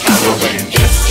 It's time to win. It's